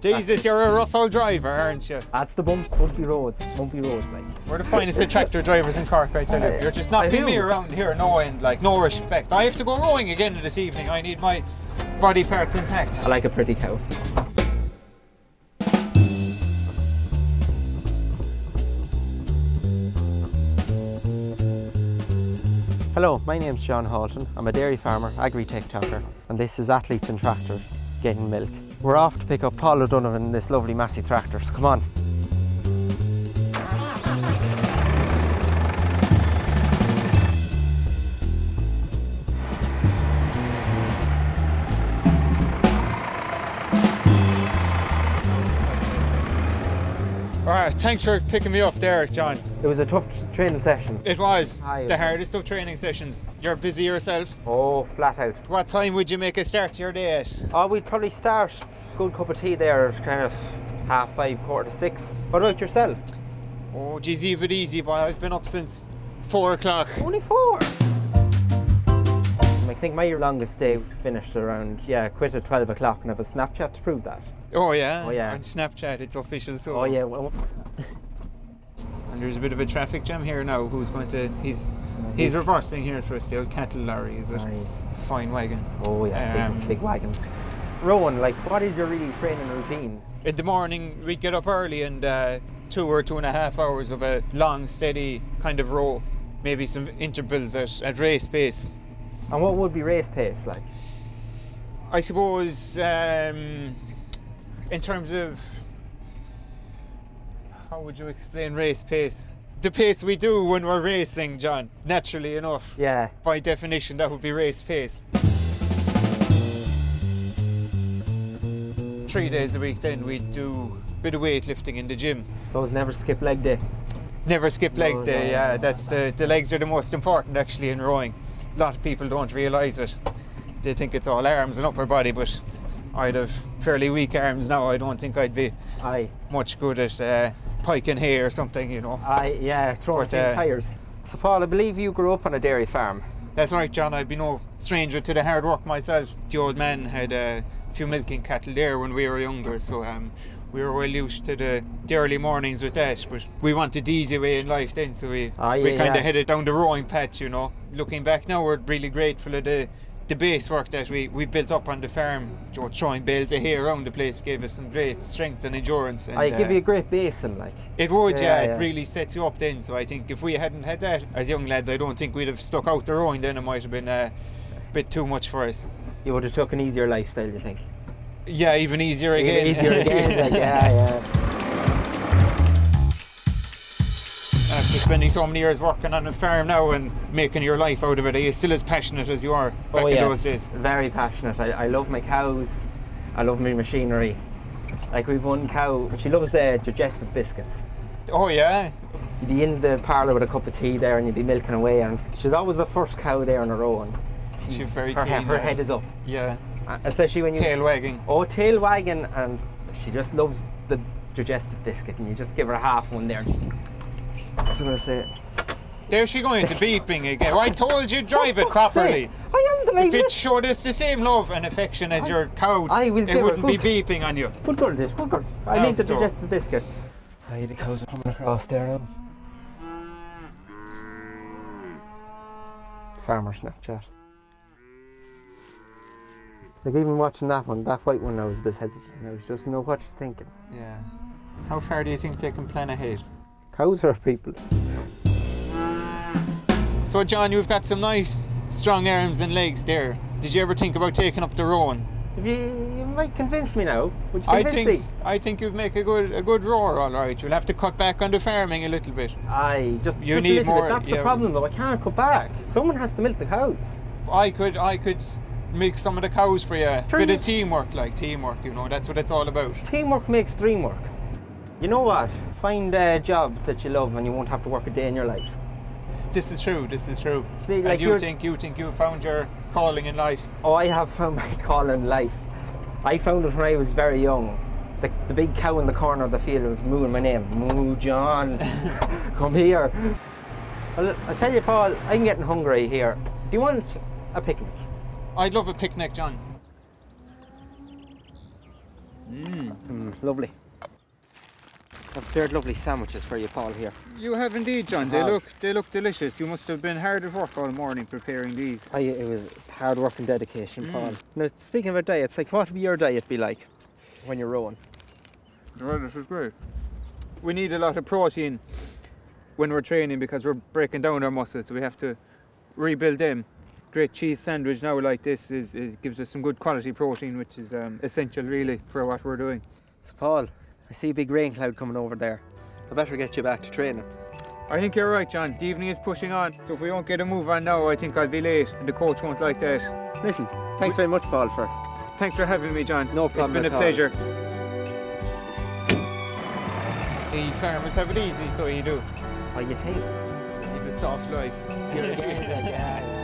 Jesus, you're a rough old driver, aren't you? That's the bump, bumpy roads, bumpy roads, like. We're the finest tractor drivers in Cork, I tell you. You're just knocking me around here, no end, like no respect. I have to go rowing again this evening. I need my body parts intact. I like a pretty cow. Hello, my name's John Halton. I'm a dairy farmer, agri-tech talker, and this is Athletes and Tractors getting milk. We're off to pick up Paul O'Donovan in this lovely Massey tractor, so come on. All right, thanks for picking me up there, John. It was a tough training session. It was Aye, the hardest of training sessions. You're busy yourself. Oh, flat out. What time would you make a start to your day at? Oh, we'd probably start good cup of tea there, kind of half five, quarter to six. What about yourself? Oh, geez, leave it easy, boy. I've been up since four o'clock. Only four. I think my longest day finished around yeah, quit at twelve o'clock and have a Snapchat to prove that. Oh yeah. Oh, yeah. On Snapchat, it's official. So. Oh yeah, well, And there's a bit of a traffic jam here now. Who's going to? He's he's reversing here for us. The old cattle lorry, is it? Aye. Fine wagon. oh yeah, Um, big, big wagons. Rowan, like, what is your really training routine? In the morning, we get up early and uh, two or two and a half hours of a long, steady kind of row. Maybe some intervals at, at race pace. And what would be race pace like? I suppose, um, in terms of how would you explain race pace? The pace we do when we're racing, John. Naturally enough, Yeah, by definition, that would be race pace. Three days a week, then we do a bit of weightlifting in the gym. so it's never skip leg day. Never skip leg No, day. no, Yeah, no. that's the the legs are the most important actually in rowing. A lot of people don't realise it. They think it's all arms and upper body, but I'd have fairly weak arms now. I don't think I'd be Aye, much good at uh, piking hay or something. You know. aye, yeah, throwing But, uh, tires. So Paul, I believe you grew up on a dairy farm. That's right, John. I'd be no stranger to the hard work myself. The old man had a few milking cattle there when we were younger, so um, we were well used to the, the early mornings with that. But we wanted the easy way in life then, so we Ah, we kind of yeah. headed down the rowing patch, you know. Looking back now, we're really grateful of the the base work that we, we built up on the farm. Throwing bales of hay around the place gave us some great strength and endurance. And, I give uh, you a great basin, like. it would, Yeah, yeah, yeah. It really sets you up then. So I think if we hadn't had that as young lads, I don't think we'd have stuck out the rowing. Then it might have been a bit too much for us. You would have took an easier lifestyle, you think? Yeah, even easier again. Easier again, like, yeah, yeah. Spending so many years working on a farm now and making your life out of it, are you still as passionate as you are back oh in yes, those days? very passionate. I, I love my cows. I love my machinery. Like we've one cow, she loves uh, digestive biscuits. Oh yeah, You'd be in the parlour with a cup of tea there, and you'd be milking away, and she's always the first cow there in a row, and she's very her, keen. her head is up, yeah, Uh, especially when you tail wagging. oh tail wagging, and she just loves the digestive biscuit, and you just give her a half one there. I was gonna say, There's she going to beeping again. I told you drive it properly. sake, I am the If it showed us the same love and affection as your cow, I will it wouldn't be beeping on you. Good girl, this. Good girl. I Oh, need to so- the biscuit. Aye, the cows are coming across there now. Farmer Snapchat. Like even watching that one, that white one, I was a bit hesitant. I was just know what she's thinking. Yeah. How far do you think they can plan ahead? Cows are people. So, John, you've got some nice, strong arms and legs there. Did you ever think about taking up the rowing? If you, you might convince me now. Would you I think me? I think you'd make a good a good rower, all right. You'll have to cut back on the farming a little bit. Aye, just, You just need a little more- bit. That's yeah. the problem though. I can't cut back. Someone has to milk the cows. I could I could milk some of the cows for you. Sure Bit you- of teamwork, like teamwork. You know, that's what it's all about. Teamwork makes dream work. You know what? Find a job that you love and you won't have to work a day in your life. This is true. This is true. See, like and you think you think you found your calling in life? Oh, I have found my calling in life. I found it when I was very young. The, the big cow in the corner of the field was mooing my name. Moo John, come here. Well, I tell you, Paul, I'm getting hungry here. Do you want a picnic? I'd love a picnic, John. Mm. Mm, lovely. I've prepared lovely sandwiches for you, Paul, here. You have indeed, John. They look they look delicious. You must have been hard at work all morning preparing these. I, it was hard work and dedication, Mm. Paul. Now, speaking about diets, like what would your diet be like when you're rowing? Well, this is great. We need a lot of protein when we're training because we're breaking down our muscles. We have to rebuild them. Great cheese sandwich now like this is it gives us some good quality protein, which is um, essential really for what we're doing. So, Paul, I see a big rain cloud coming over there. I better get you back to training. I think you're right, John. The evening is pushing on, so if we don't get a move on now, I think I'll be late, and the coach won't like that. Listen, thanks very much, Paul, for Thanks for having me, John. No problem It's been at a all. pleasure. Hey, farmers have it easy, so you do. how you think. Live a soft life. yeah, yeah, yeah.